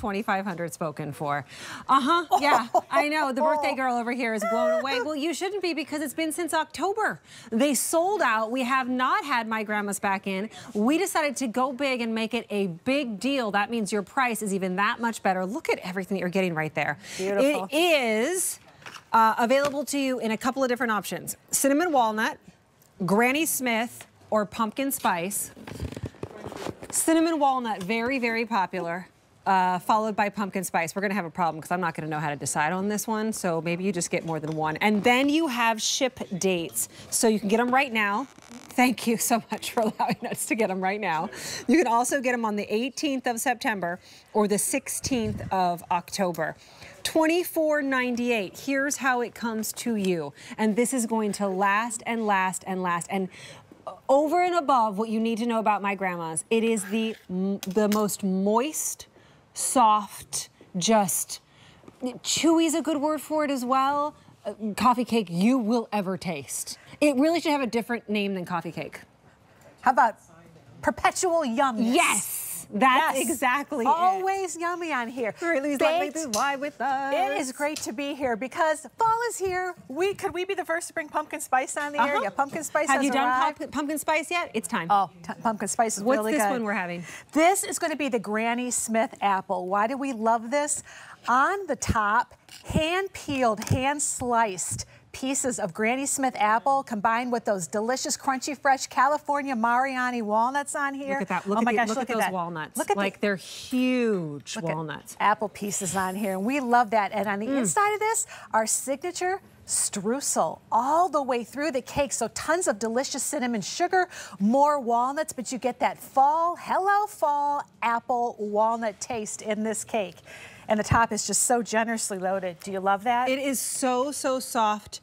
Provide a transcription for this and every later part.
2,500 spoken for. Uh-huh, yeah, I know. The birthday girl over here is blown away. Well, you shouldn't be because it's been since October. They sold out. We have not had My Grandma's back in. We decided to go big and make it a big deal. That means your price is even that much better. Look at everything that you're getting right there. Beautiful. It is uh, available to you in a couple of different options. Cinnamon walnut, Granny Smith, or pumpkin spice. Cinnamon walnut, very, very popular. Uh, followed by pumpkin spice. We're gonna have a problem because I'm not gonna know how to decide on this one. So maybe you just get more than one. And then you have ship dates. So you can get them right now. Thank you so much for allowing us to get them right now. You can also get them on the 18th of September or the 16th of October. $24.98. Here's how it comes to you. And this is going to last and last and last. And over and above what you need to know about my grandma's, it is the, the most moist, soft, just chewy is a good word for it as well. Uh, coffee cake you will ever taste. It really should have a different name than coffee cake. How about perpetual yumness? Yes. That's yes. exactly Always it. yummy on here. Let me fly with us. It is great to be here because fall is here. We Could we be the first to bring pumpkin spice on the uh -huh. air? Yeah, pumpkin spice Have you done pumpkin spice yet? It's time. Oh, pumpkin spice is What's really good. What's this one we're having? This is going to be the Granny Smith apple. Why do we love this? On the top, hand peeled, hand sliced pieces of Granny Smith apple combined with those delicious, crunchy, fresh California Mariani walnuts on here. Look at that. Look oh at my the, gosh, look, look at, those that. walnuts. Look at like the, they're huge walnuts. apple pieces on here. And we love that. And on the mm. inside of this, our signature streusel all the way through the cake. So tons of delicious cinnamon sugar, more walnuts, but you get that fall, hello fall apple walnut taste in this cake. And the top is just so generously loaded. Do you love that? It is so, so soft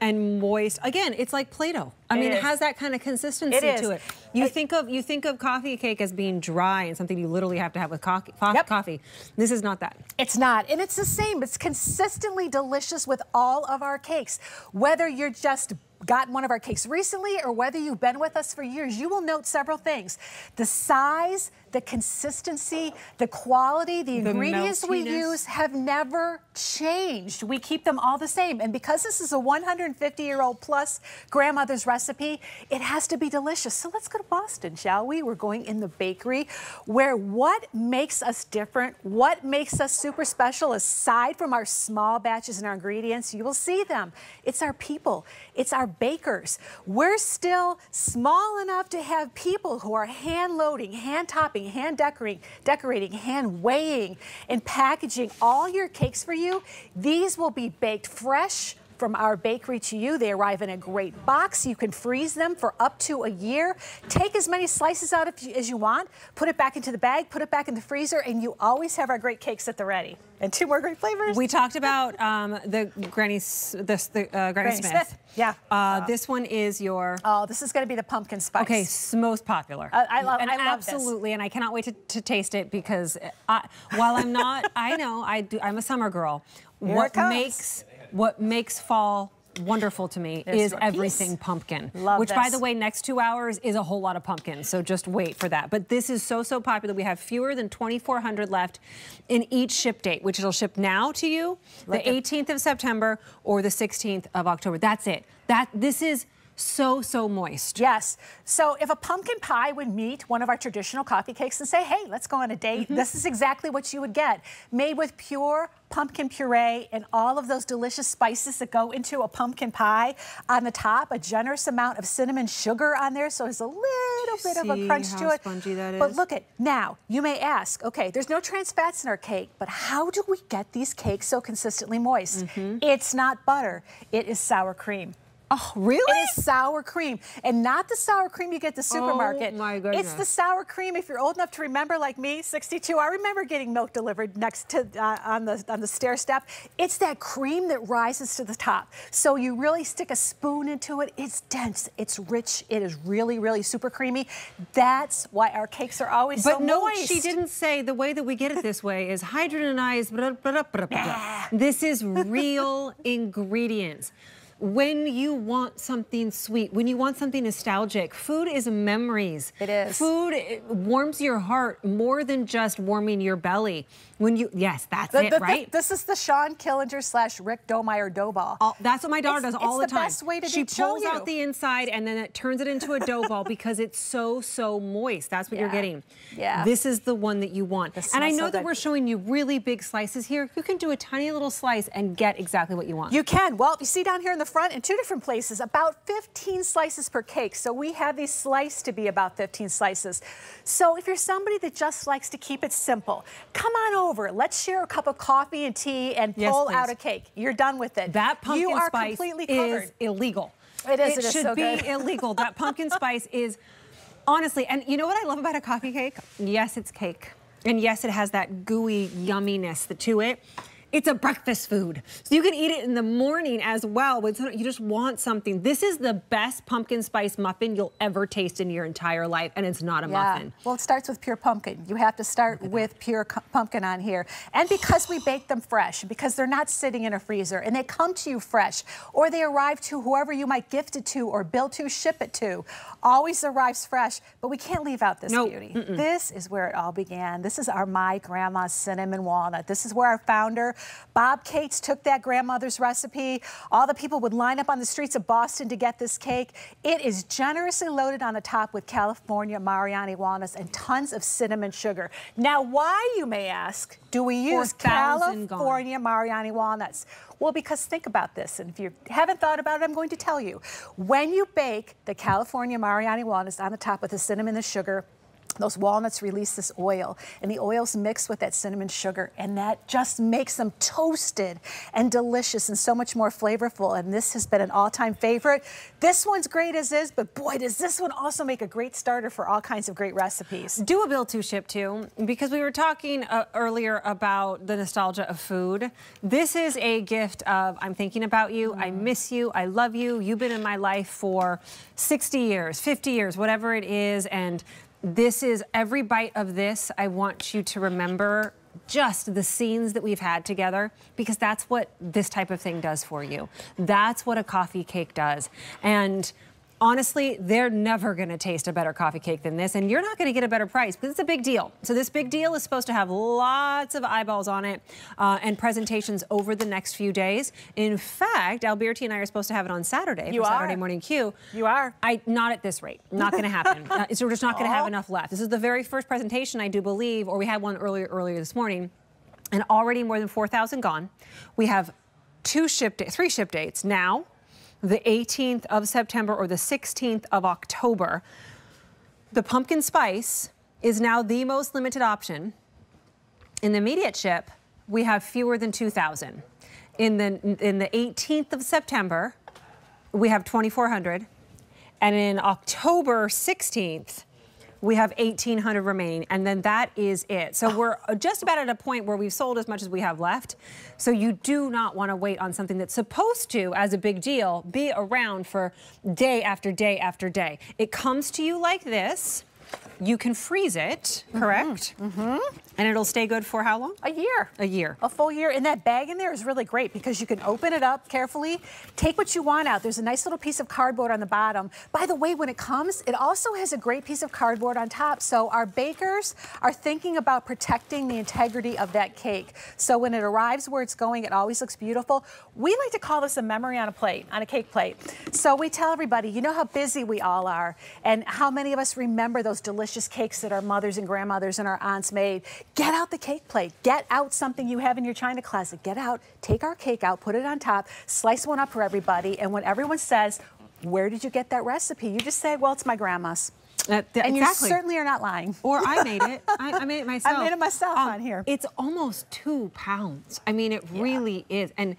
and moist. Again, it's like Play-Doh. I it mean, is. it has that kind of consistency it to it. You it, think of you think of coffee cake as being dry and something you literally have to have with coffee. yep. coffee. This is not that. It's not, and it's the same. It's consistently delicious with all of our cakes. Whether you're just gotten one of our cakes recently or whether you've been with us for years, you will note several things. The size, the consistency, the quality, the, the ingredients meltiness. we use have never changed. We keep them all the same. And because this is a 150-year-old plus grandmother's recipe, it has to be delicious. So let's go to Boston, shall we? We're going in the bakery where what makes us different, what makes us super special, aside from our small batches and our ingredients, you will see them. It's our people. It's our bakers. We're still small enough to have people who are hand loading, hand topping, hand decorating, decorating, hand weighing, and packaging all your cakes for you. These will be baked fresh from our bakery to you. They arrive in a great box. You can freeze them for up to a year. Take as many slices out as you want, put it back into the bag, put it back in the freezer, and you always have our great cakes at the ready. And two more great flavors. We talked about um, the Granny, the, the uh, Granny, Granny Smith. Smith. Yeah. Uh, uh, this one is your. Oh, this is going to be the pumpkin spice. Okay, most popular. Uh, I love. And I love absolutely, this. and I cannot wait to, to taste it because I, while I'm not, I know I do. I'm a summer girl. Here what makes what makes fall wonderful to me There's is everything pumpkin. Love which, this. by the way, next two hours is a whole lot of pumpkin. So just wait for that. But this is so, so popular. We have fewer than 2,400 left in each ship date, which it'll ship now to you, the 18th of September or the 16th of October. That's it. That This is so, so moist. Yes. So if a pumpkin pie would meet one of our traditional coffee cakes and say, hey, let's go on a date, mm -hmm. this is exactly what you would get. Made with pure pumpkin puree and all of those delicious spices that go into a pumpkin pie. On the top, a generous amount of cinnamon sugar on there, so there's a little bit of a crunch to it. spongy that is? But look at, now, you may ask, okay, there's no trans fats in our cake, but how do we get these cakes so consistently moist? Mm -hmm. It's not butter, it is sour cream. Oh, really? It is sour cream. And not the sour cream you get at the supermarket. Oh, my goodness. It's the sour cream, if you're old enough to remember, like me, 62, I remember getting milk delivered next to, uh, on, the, on the stair step. It's that cream that rises to the top. So you really stick a spoon into it. It's dense. It's rich. It is really, really super creamy. That's why our cakes are always so good. but so no, moist. she didn't say the way that we get it this way is hydrogenized. Blah, blah, blah, this is real ingredients. When you want something sweet, when you want something nostalgic, food is memories. It is. Food it warms your heart more than just warming your belly. When you, yes, that's The- it, the- the- right? this is the Shawn Killinger slash Rick Domeier dough ball. All- that's what my daughter It's- does all it's the the time. best way to she pulls you. out the inside and then it turns it into a dough ball because it's so so moist. That's what you're getting. Yeah. This is the one that you want. And I know so that good. we're showing you really big slices here. You can do a tiny little slice and get exactly what you want. You can. Well, if you see down here in the front in two different places, about 15 slices per cake. So we have these sliced to be about 15 slices. So if you're somebody that just likes to keep it simple, come on over. Let's share a cup of coffee and tea and Yes, pull please. out a cake. You're done with it. that pumpkin you are spice completely is illegal. It is, it is should so be illegal. That pumpkin spice is honestly, and you know what I love about a coffee cake? Yes, it's cake. And yes, it has that gooey yumminess to it. It's a breakfast food. So you can eat it in the morning as well. You just want something. This is the best pumpkin spice muffin you'll ever taste in your entire life, and it's not a muffin. Well, it starts with pure pumpkin. You have to start with pure pumpkin on here. And because we bake them fresh, because they're not sitting in a freezer and they come to you fresh, or they arrive to whoever you might gift it to or bill to, ship it to, always arrives fresh. But we can't leave out this Nope. beauty. This is where it all began. This is our My Grandma's Cinnamon Walnut. This is where our founder, Bob Cates, took that grandmother's recipe. All the people would line up on the streets of Boston to get this cake. It is generously loaded on the top with California Mariani walnuts and tons of cinnamon sugar. Now, why, you may ask, do we use 4,000 gone. California Mariani walnuts? Well, because think about this, and if you haven't thought about it, I'm going to tell you. When you bake the California Mariani walnuts on the top with the cinnamon and the sugar, those walnuts release this oil, and the oils mix with that cinnamon sugar, and that just makes them toasted and delicious and so much more flavorful. And this has been an all-time favorite. This one's great as is, but boy, does this one also make a great starter for all kinds of great recipes. Do a bill to ship to because we were talking uh, earlier about the nostalgia of food. This is a gift of I'm thinking about you, I miss you, I love you. You've been in my life for 60 years, 50 years, whatever it is, and this is every bite of this. I want you to remember just the scenes that we've had together because that's what this type of thing does for you. That's what a coffee cake does. And honestly, they're never going to taste a better coffee cake than this, and you're not going to get a better price because it's a big deal. So this big deal is supposed to have lots of eyeballs on it uh, and presentations over the next few days. In fact, Alberti and I are supposed to have it on Saturday You for are. Saturday Morning Q. You are. I not at this rate. Not going to happen. uh, so we're just not going to have enough left. This is the very first presentation I do believe, or we had one earlier earlier this morning, and already more than 4,000 gone. We have two ship three ship dates now, the 18th of September or the 16th of October. The pumpkin spice is now the most limited option. In the immediate ship, we have fewer than 2,000. In the in the 18th of September, we have 2,400. And in October 16th, we have 1,800 remaining. And then that is it. So we're just about at a point where we've sold as much as we have left. So you do not want to wait on something that's supposed to, as a big deal, be around for day after day after day. It comes to you like this. You can freeze it, correct? Mm-hmm. And it'll stay good for how long? A year. A year. A full year. And that bag in there is really great because you can open it up carefully, take what you want out. There's a nice little piece of cardboard on the bottom. By the way, when it comes, it also has a great piece of cardboard on top. So our bakers are thinking about protecting the integrity of that cake. So when it arrives where it's going, it always looks beautiful. We like to call this a memory on a plate, on a cake plate. So we tell everybody, you know how busy we all are and how many of us remember those delicious cakes that our mothers and grandmothers and our aunts made. Get out the cake plate. Get out something you have in your china closet. Get out, take our cake out, put it on top, slice one up for everybody. And when everyone says, where did you get that recipe? You just say, well, it's my grandma's. Uh, th- And exactly. you certainly are not lying. Or I made it. I, I made it myself. Um, made it myself on here. It's almost two pounds. I mean, it really is. And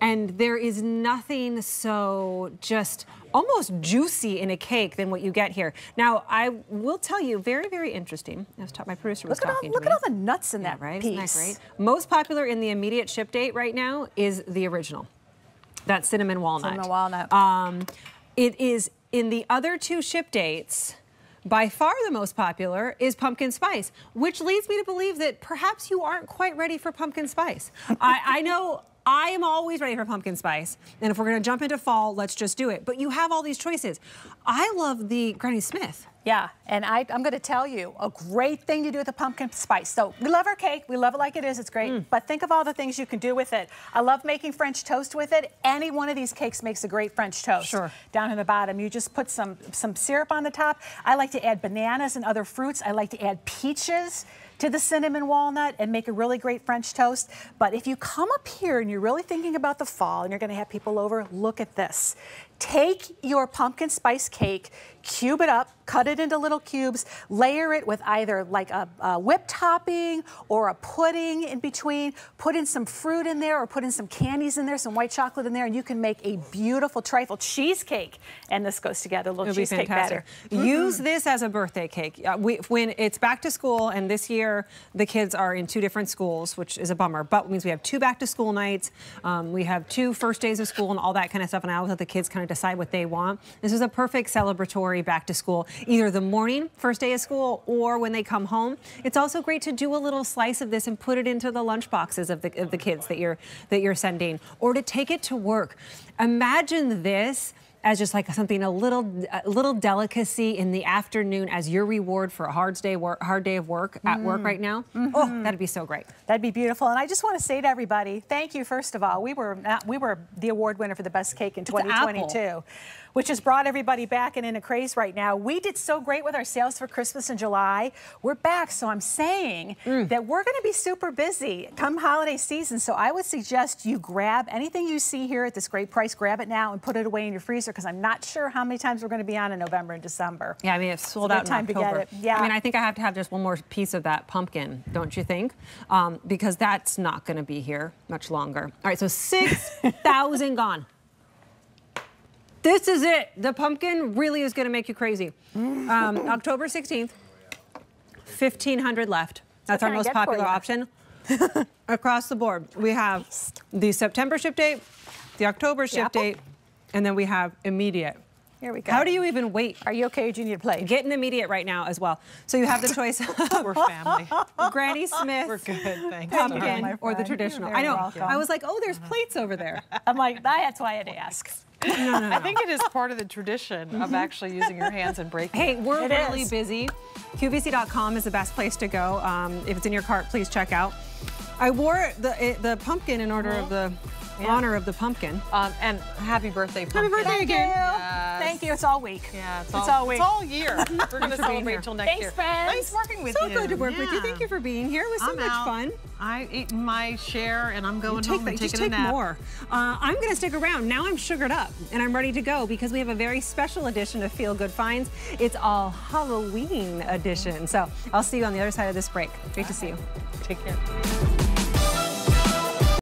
and there is nothing so just almost juicy in a cake than what you get here. Now, I will tell you, very, very interesting. I was taught my producer was Look at all, talking look to at all the nuts in Yeah, that right? piece. Isn't that great? Most popular in the immediate ship date right now is the original. That cinnamon walnut. Cinnamon walnut. Um, it is in the other two ship dates. By far the most popular is pumpkin spice, which leads me to believe that perhaps you aren't quite ready for pumpkin spice. I, I know I am always ready for pumpkin spice. And if we're gonna jump into fall, let's just do it. But you have all these choices. I love the Granny Smith. Yeah, and I, am going to tell you a great thing to do with the pumpkin spice. So we love our cake. We love it like it is. It's great. Mm. But think of all the things you can do with it. I love making French toast with it. Any one of these cakes makes a great French toast. Sure. Down in the bottom, you just put some, some syrup on the top. I like to add bananas and other fruits. I like to add peaches to the cinnamon walnut and make a really great French toast. But if you come up here and you're really thinking about the fall and you're going to have people over, look at this. Take your pumpkin spice cake, cube it up, cut it into little cubes, layer it with either like a, a whipped topping or a pudding in between, put in some fruit in there or put in some candies in there, some white chocolate in there, and you can make a beautiful trifle cheesecake. And this goes together, a little It'll cheesecake batter. Mm -hmm. Use this as a birthday cake. Uh, we, when it's back to school, and this year the kids are in two different schools, which is a bummer, but it means we have two back to school nights, um, we have two first days of school and all that kind of stuff, and I always let the kids kind of decide what they want. This is a perfect celebratory back to school, either the morning, first day of school, or when they come home. It's also great to do a little slice of this and put it into the lunch boxes of the, of the kids that you're, that you're sending, or to take it to work. Imagine this as just like something a little a little delicacy in the afternoon as your reward for a hard day work, hard day of work at mm. work right now. Mm -hmm. Oh, that'd be so great. That'd be beautiful. And I just want to say to everybody, thank you first of all. We were we were the award winner for the best cake in 2022 which has brought everybody back and in a craze right now. We did so great with our sales for Christmas in July. We're back, so I'm saying mm. that we're going to be super busy come holiday season. So I would suggest you grab anything you see here at this great price, grab it now and put it away in your freezer because I'm not sure how many times we're going to be on in November and December. Yeah, I mean, it's sold it's out time to get it. Yeah. I mean, I think I have to have just one more piece of that pumpkin, don't you think? Um, because that's not going to be here much longer. All right, so 6,000 gone. This is it. The pumpkin really is going to make you crazy. Um, October 16th, 1,500 left. That's our most popular option. Across the board, we have the September ship date, the October ship the date, and then we have immediate. Here we go. How do you even wait? Are you okay or do you need a plate? Get an immediate right now as well. So you have the choice. We're family. Granny Smith. We're good, thanks. Pumpkin or the traditional. I know. I was like, oh, there's plates over there. I'm like, that's why I had to ask. No, no, no. I think it is part of the tradition of mm-hmm. actually using your hands and breaking. Hey, we're it really is. busy. QVC.com is the best place to go. Um, if it's in your cart, please check out. I wore the the pumpkin in order of the yeah. honor of the pumpkin. Um, and happy birthday, pumpkin. Happy birthday Thank again. You. Yes. Thank you. It's all week. Yeah, it's, it's all, all, week. It's all year. We're going to celebrate till next Thanks, year. Friends. Nice working with so you. So good to work yeah. with you. Thank you for being here. It was so I'm much out. fun. I ate my share and I'm going take home and taking take a nap. more. Uh, I'm going to stick around. Now I'm sugared up and I'm ready to go because we have a very special edition of Feel Good Finds. It's all Halloween edition. So I'll see you on the other side of this break. Great to see you. Take care.